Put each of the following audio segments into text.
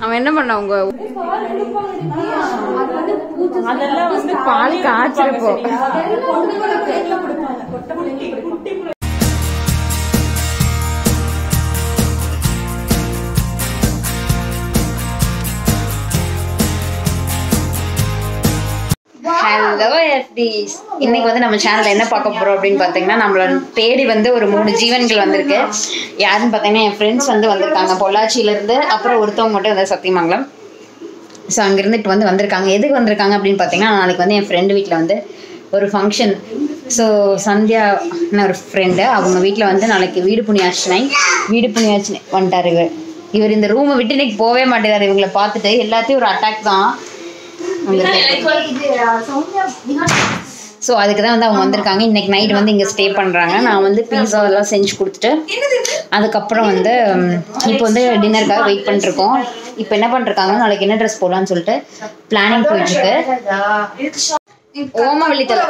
அவன் என்ன பண்ண உங்க அதெல்லாம் வந்து பால் இன்னைக்கு வந்து நம்ம சேனல்ல என்ன பார்க்க போறோம் அப்படின்னு பார்த்தீங்கன்னா நம்மள தேடி வந்து ஒரு மூணு ஜீவன்கள் வந்திருக்கு. யாருன்னு பார்த்தீங்கன்னா என் ஃப்ரெண்ட்ஸ் வந்து வந்திருக்காங்க. பொள்ளாச்சியில இருந்து அப்புறம் ஒருத்தவங்க மட்டும் வந்து சத்தியமங்கலம். ஸோ அங்கேருந்து இப்போ வந்து வந்திருக்காங்க. எதுக்கு வந்திருக்காங்க அப்படின்னு பார்த்தீங்கன்னா நாளைக்கு வந்து என் ஃப்ரெண்டு வீட்டில் வந்து ஒரு ஃபங்க்ஷன் ஸோ சந்தியா ஒரு ஃப்ரெண்டு அவங்க வீட்டில் வந்து நாளைக்கு வீடு புண்ணியாச்சினை வீடு புண்ணியாச்சினை வந்துட்டார் இவர். இவர் இந்த ரூமை விட்டு இன்னைக்கு போகவே மாட்டேறாரு. இவங்களை பார்த்துட்டு எல்லாத்தையும் ஒரு அட்டாக் தான். ஸோ அதுக்கு தான் வந்து அவங்க வந்திருக்காங்க. இன்னைக்கு நைட் வந்து இங்கே ஸ்டே பண்ணுறாங்க நான் வந்து பீஸா எல்லாம் செஞ்சு கொடுத்துட்டு அதுக்கப்புறம் வந்து இப்போ வந்து டின்னருக்காக வெயிட் பண்ணிருக்கோம் இப்போ என்ன பண்ணிருக்காங்க நாளைக்கு என்ன ட்ரெஸ் போடலாம்னு சொல்லிட்டு பிளானிங் போயிட்டு இருக்கு? ஓமவல்லி தலை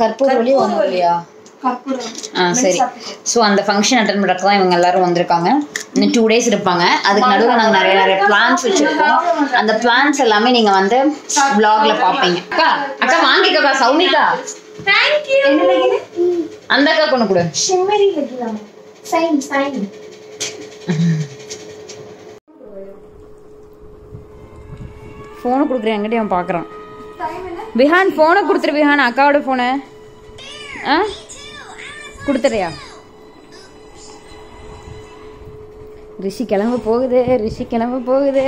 கற்பூரவல்லி ஓமவல்லியா ஆ சரி. ஸோ அந்த ஃபங்க்ஷன் அட்டன் பண்ணுறதுக்கு தான் இவங்க எல்லாரும் வந்திருக்காங்க. டூ டேஸ் இருப்பாங்க. அதுக்கு நடுவில் நாங்கள் நிறைய நிறைய பிளான்ஸ் வச்சுருக்கோம். அந்த பிளான்ஸ் எல்லாமே நீங்கள் வந்து பிளாக்ல பார்ப்பீங்க. அக்கா அக்கா வாங்கிக்கக்கா சௌமிகா. அந்த அக்கா கொண்டு கொடு. ஃபோனை கொடுக்குறேன். என்கிட்ட அவன் பார்க்குறான். விஹான் ஃபோனை கொடுத்துரு விஹான். அக்காவோட ஃபோனை ஆ? கொடுத்துறியா ரிஷி கிளம்ப போகுது ரிஷி கிளம்ப போகுது.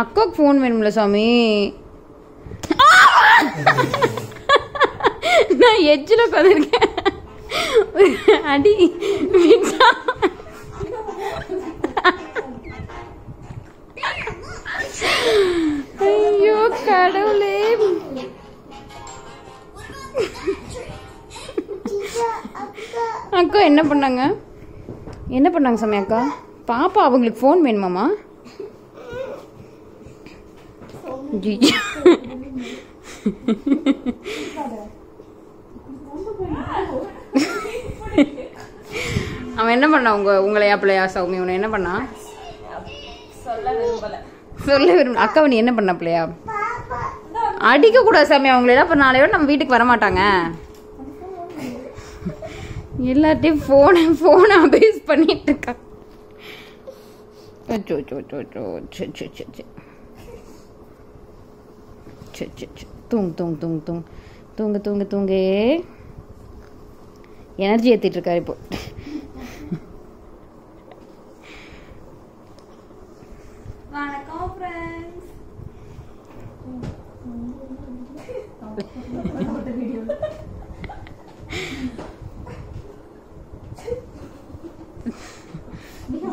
அக்காவுக்கு ஃபோன் வேணும்ல சாமி? நான் எஜ்ஜில் உட்காந்துருக்கேன் அடி ஐயோ கடவுளே. அக்கா என்ன பண்ணாங்க? என்ன பண்ணாங்க சாமி அக்கா? பாப்பா அவங்களுக்கு ஃபோன் வேணுமாமா ஜி அவன் என்ன பண்ணா? உங்க உங்களையா பிள்ளையா சௌமி? உன்னை என்ன பண்ணா? சொல்ல விரும்பல. அக்கா நீ என்ன பண்ண பிள்ளையா? அடிக்க கூடாது சாமி. அவங்கள என்ன நாளையோட நம்ம வீட்டுக்கு வர எல்லாத்தையும் ஃபோனை போனை அபேஸ் பண்ணிட்டு இருக்கா அச்சோ, அச்சோ, அச்சோ, அச்சோ. ச்சே, ச்சே, ச்சே, சே ச்சே, ச்சே, ச்சே. தூங்கு தூங்கு தூங்கு தூங்கு. தூங்கு தூங்கு தூங்கு. எனர்ஜி ஏத்திட்டு இருக்காரு இப்போ வணக்கம் ஃப்ரெண்ட்ஸ்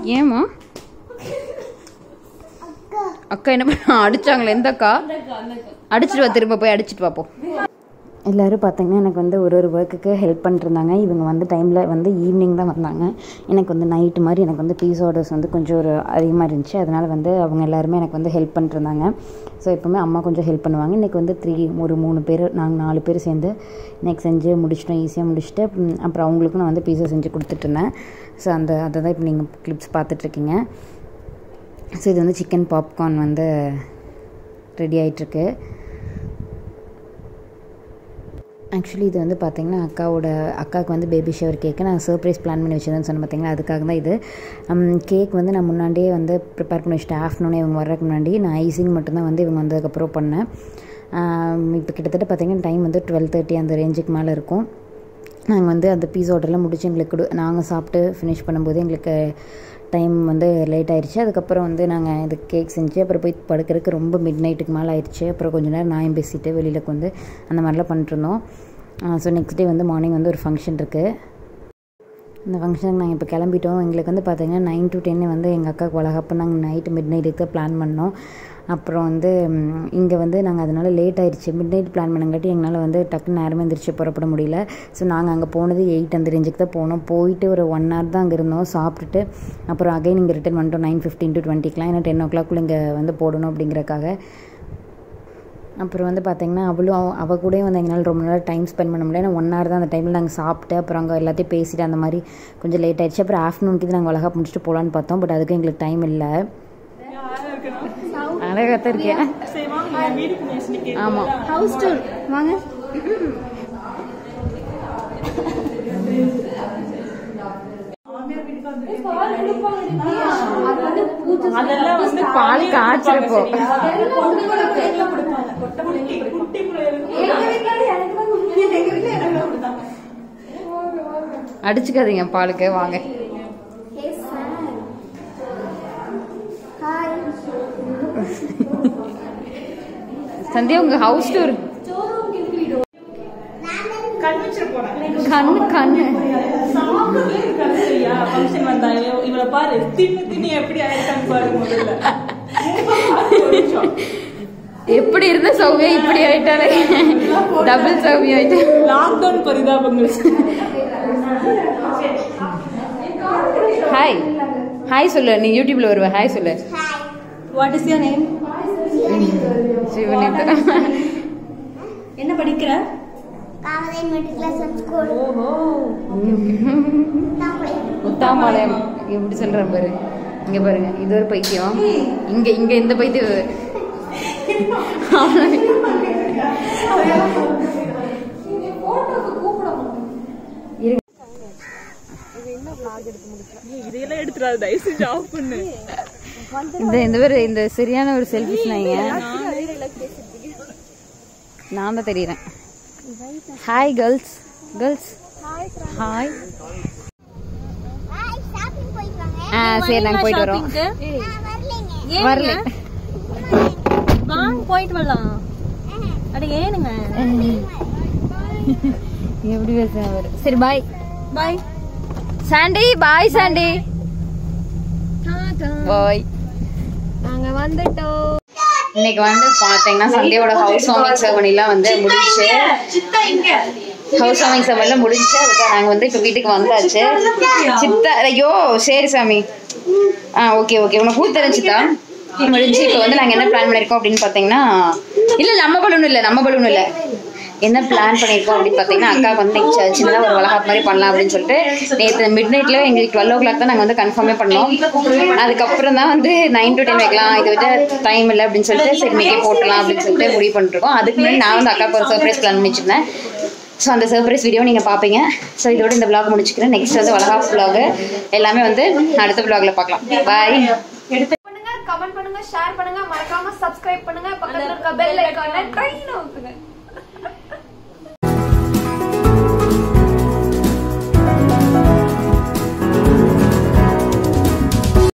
ஏமா அக்கா. என்ன பண்ண அடிச்சாங்களே எந்த அக்கா அடிச்சிட்டு வா திரும்ப போய் அடிச்சிட்டு வா போ. எல்லோரும் பார்த்தீங்கன்னா எனக்கு வந்து ஒரு ஒரு ஒர்க்குக்கு ஹெல்ப் பண்ணிருந்தாங்க. இவங்க வந்து டைமில் வந்து ஈவினிங் தான் வந்தாங்க. எனக்கு வந்து நைட்டு மாதிரி எனக்கு வந்து பீஸ் ஆர்டர்ஸ் வந்து கொஞ்சம் ஒரு அதிகமாக இருந்துச்சு. அதனால் வந்து அவங்க எல்லாருமே எனக்கு வந்து ஹெல்ப் பண்ணிருந்தாங்க. ஸோ எப்போவுமே அம்மா கொஞ்சம் ஹெல்ப் பண்ணுவாங்க. இன்றைக்கி வந்து த்ரீ ஒரு மூணு பேர் நாங்கள் நாலு பேர் சேர்ந்து இன்றைக்கி செஞ்சு முடிச்சிட்டோம் ஈஸியாக முடிச்சுட்டு அப்புறம் அவங்களுக்கும் நான் வந்து பீஸா செஞ்சு கொடுத்துட்ருந்தேன் ஸோ அந்த அதை தான் இப்போ நீங்கள் கிளிப்ஸ் பார்த்துட்ருக்கீங்க ஸோ இது வந்து சிக்கன் பாப்கார்ன் வந்து ரெடி ஆகிட்டுருக்கு ஆக்சுவலி இது வந்து பார்த்திங்கன்னா அக்காவோட அக்காவுக்கு வந்து பேபி ஷவர் கேக்கு நான் சர்ப்ரைஸ் பிளான் பண்ணி வச்சிருந்தேன்னு சொன்ன பார்த்தீங்களா அதுக்காக தான் இது. கேக் வந்து நான் முன்னாடியே வந்து ப்ரிப்பேர் பண்ணி வச்சுட்டேன். ஆஃப்டர்நூனே இவங்க வர்றதுக்கு முன்னாடி நான் ஐசிங் மட்டும்தான் வந்து இவங்க வந்ததுக்கப்புறம் பண்ணேன். இப்போ கிட்டத்தட்ட பார்த்தீங்கன்னா டைம் வந்து டுவெல் தேர்ட்டி அந்த ரேஞ்சுக்கு மேலே இருக்கும். நாங்கள் வந்து அந்த பீஸ் ஆர்டர்லாம் முடிச்சு எங்களுக்கு கொடு நாங்கள் சாப்பிட்டு ஃபினிஷ் பண்ணும்போது எங்களுக்கு டைம் வந்து லேட் ஆயிடுச்சு. அதுக்கப்புறம் வந்து நாங்கள் இது கேக் செஞ்சு அப்புறம் போய் படுக்கிறதுக்கு ரொம்ப மிட் நைட்டுக்கு மேலே ஆயிடுச்சு. அப்புறம் கொஞ்ச நேரம் நாயம் பேசிட்டு வெளியில் வந்து அந்த மாதிரிலாம் பண்ணிட்டுருந்தோம் ஸோ நெக்ஸ்ட் டே வந்து மார்னிங் வந்து ஒரு ஃபங்க்ஷன் இருக்குது இந்த ஃபங்க்ஷனுக்கு நாங்கள் இப்போ கிளம்பிட்டோம். எங்களுக்கு வந்து பார்த்திங்கன்னா நைன் டு டென்னு வந்து எங்கள் அக்காவுக்கு வளகப்போ நாங்கள் நைட்டு மிட் நைட்டுக்கு தான் பிளான் பண்ணோம். அப்புறம் வந்து இங்கே வந்து நாங்கள் அதனால் லேட் ஆயிடுச்சு. மிட் நைட் பிளான் பண்ணங்காட்டி எங்களால் வந்து டக்குன்னு நேரமே எந்திரிச்சு புறப்பட முடியல. ஸோ நாங்கள் அங்கே போனது எயிட் அந்த ரேஞ்சுக்கு தான் போனோம். போயிட்டு ஒரு ஒன் ஹவர் தான் அங்கே இருந்தோம். சாப்பிட்டுட்டு அப்புறம் அகைன் இங்கே ரிட்டன் வந்துட்டோம். நைன் ஃபிஃப்டின் டு டுவெண்ட்டிக்கெலாம் ஏன்னா டென் ஓ கிளாக்குள்ளே இங்கே வந்து போடணும் அப்படிங்கிறக்காக. அப்புறம் வந்து பார்த்தீங்கன்னா அவளும் அவ அவள் கூடயும் வந்து எங்களால் ரொம்ப நேரம் டைம் ஸ்பெண்ட் பண்ண முடியல. ஏன்னா ஒன் ஹவர் தான் அந்த டைமில் நாங்கள் சாப்பிட்டு அப்புறம் அங்கே எல்லாத்தையும் பேசிட்டு அந்த மாதிரி கொஞ்சம் லேட் ஆயிடுச்சு. அப்புறம் ஆஃப்டர்நூனுக்கு நாங்கள் அழகாக முடிச்சுட்டு போகலான்னு பார்த்தோம். பட் அதுக்கு எங்களுக்கு டைம் இல்லை. அழகாக தான் இருக்கேன் ஆமாம் ஹவுஸ் டூர் வாங்க. அதெல்லாம் வந்து பால் காய்ச்சிருப்போம் அடிச்சுக்காதீங்க பாலுக்கு வாங்க. சந்தியா உங்க ஹவுஸ் டூர் கண்ணு கண்ணு. ஃபங்க்ஷன் வந்தாலே இவளை பாரு தின்னு தின்னு எப்படி ஆயிருக்கான்னு பாரு எப்படி இருந்த சௌமியா? இப்படி ஆயிட்டாலே. டபுள் சௌமியா ஆயிட்டு. லாக்டவுன் பரிதாபங்கள் ஹாய் ஹாய் சொல்லு நீ யூடியூப்ல வருவ. ஹாய் சொல்லு. What is your name Sivanitha என்ன படிக்கிற ஸ்கூல் ஓஹோ முத்தாம்பாளையம் எப்படி சொல்றேன் பாரு. இங்க பாருங்க இது ஒரு பைத்தியம். இங்க இங்க இந்த பைத்தியம் இருங்க. இதையெல்லாம் எடுத்துறாது தயவு செஞ்சு ஆஃப் பண்ணு. இந்த இந்த பேர் இந்த சரியான ஒரு செல்ஃபிஷ் நாய்ங்க நான் தான் தெரியுறேன். ஹாய் கேர்ள்ஸ் கேர்ள்ஸ் ஹாய் ஆ சரி நாங்கள் போயிட்டு வரோம். வரல. வாங்க போயிட்டு வரலாம். அட ஏனுங்க? எப்படி பேசுறேன் அவரு? சரி பாய் பாய் சாண்டி பாய் சாண்டி பாய் நாங்க வந்துட்டோம். இன்னைக்கு வந்து பாத்தீங்கன்னா சந்தியாவோட ஹவுஸ் வார்மிங் செரமனிலாம் வந்து முடிஞ்சுச்சு ஹவுஸ் வார்மிங் செரமனிலாம் முடிஞ்சுச்சு அதுக்காக நாங்கள் வந்து இப்போ வீட்டுக்கு வந்தாச்சு. சித்தா ஐயோ சரி சாமி. ஆ ஓகே ஓகே உனக்கு கூத்தரேன் சித்தா. முடிஞ்சு இப்போ வந்து நாங்கள் என்ன பிளான் பண்ணியிருக்கோம் அப்படின்னு பார்த்தீங்கன்னா இல்லை நம்ம பலூன் இல்லை நம்ம பலூன் இல்லை. என்ன பிளான் பண்ணியிருக்கோம் அப்படின்னு பார்த்தீங்கன்னா அக்காவுக்கு வந்து நெக்ஸ்ட் சின்னதாக ஒரு வளகாப் மாதிரி பண்ணலாம் அப்படின்னு சொல்லிட்டு நேற்று மிட் நைட்டில் எங்களுக்கு டுவெல் ஓ கிளாக் தான் நாங்கள் வந்து கன்ஃபார்மே பண்ணோம். அதுக்கப்புறம் தான் வந்து நைன் டு டென் வைக்கலாம் இதை விட டைம் இல்லை அப்படின்னு சொல்லிட்டு சரி இன்னைக்கே போட்டலாம் அப்படின்னு சொல்லிட்டு முடிவு பண்ணிருக்கோம். அதுக்கு முன்னாடி நான் வந்து அக்காவுக்கு ஒரு சர்ப்ரைஸ் பிளான் பண்ணிச்சிருந்தேன் ஸோ அந்த சர்ப்ரைஸ் வீடியோ நீங்கள் பார்ப்பீங்க. ஸோ இதோட இந்த vlog முடிச்சுக்கிறேன். நெக்ஸ்ட் வந்து வளகாப் vlog. எல்லாமே வந்து அடுத்த vlogல பார்க்கலாம். பாய் பண்ணுங்க கமெண்ட் பண்ணுங்க ஷேர் பண்ணுங்க. மறக்காம சப்ஸ்கிரைப் பண்ணுங்க. பக்கத்துல இருக்க பெல் ஐகானை ட்ரை நோக்குங்க.